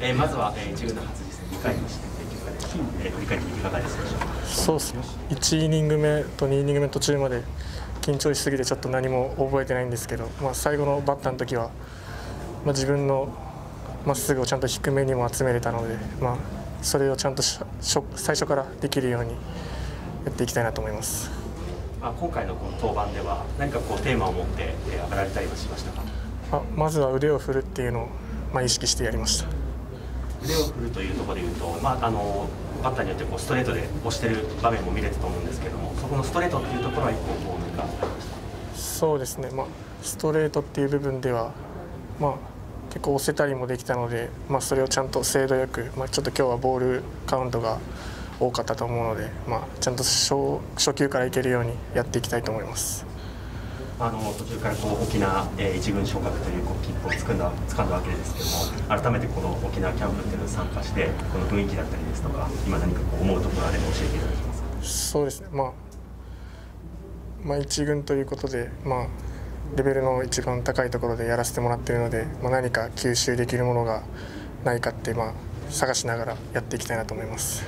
えー、まずは、えー、一軍の初実戦2回にしてえー、振り返っていかがですか？そうです。ね1イニング目と2イニング目途中まで緊張しすぎてちょっと何も覚えてないんですけど、まあ、最後のバッターの時は、まあ、自分のまっすぐをちゃんと低めにも集めれたので、まあ、それをちゃんと最初からできるようにやっていきたいなと思います。まあ、今回のこの登板では何かこうテーマを持って上がられたりはしましたか？あまずは腕を振るっていうのを、まあ、意識してやりました腕を振るというところでいうと、まあ、あのバッターによってこうストレートで押してる場面も見れたと思うんですけどもそこのストレートっていうところは一個こう何かそうですね、まあ、ストレートっていう部分では、まあ、結構押せたりもできたので、まあ、それをちゃんと精度よく、まあ、ちょっと今日はボールカウントが多かったと思うので、まあ、ちゃんと初初球からいけるようにやっていきたいと思います。あの途中からこう沖縄、えー、一軍昇格というこう切符をつかんだ掴んだわけですけども改めてこの沖縄キャンプっていうのに参加してこの雰囲気だったりですとか今何かこう思うところあれば教えていただけますか？そうですね、まあ、まあ一軍ということで、まあ、レベルの一番高いところでやらせてもらっているので、まあ、何か吸収できるものがないかって、まあ、探しながらやっていきたいなと思います。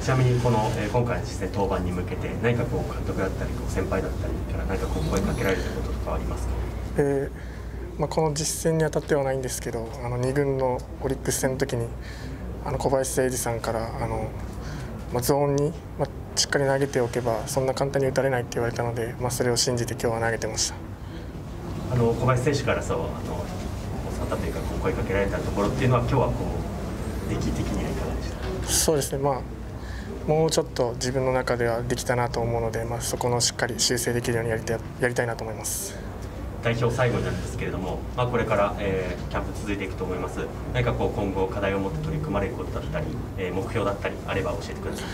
ちなみにこの、えー、今回の実践登板に向けて何かこう監督だったり先輩だったりから何かこう声かけられたこととかありますか、えーまあ、この実践にあたってはないんですけどあの2軍のオリックス戦の時にあの小林誠司さんからあの、まあ、ゾーンに、まあ、しっかり投げておけばそんな簡単に打たれないって言われたので、まあ、それを信じて今日は投げてました。あの小林選手からそうあの教わったというかこう声かけられたところっていうのは今日はこう出来的にはいかがでした？そうですね。まあもうちょっと自分の中ではできたなと思うので、まあ、そこのしっかり修正できるようにやりたやりたいなと思います。代表最後になるんですけれども、まあ、これから、えー、キャンプ続いていくと思います。何かこう今後課題を持って取り組まれることだったり、えー、目標だったりあれば教えてください、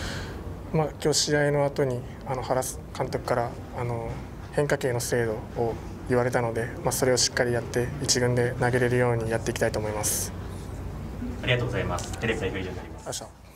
まあ、今日試合の後にあの原監督からあの変化球の精度を言われたので、まあ、それをしっかりやって一軍で投げれるようにやっていきたいと思います。ありがとうございます。テレビ代表以上になります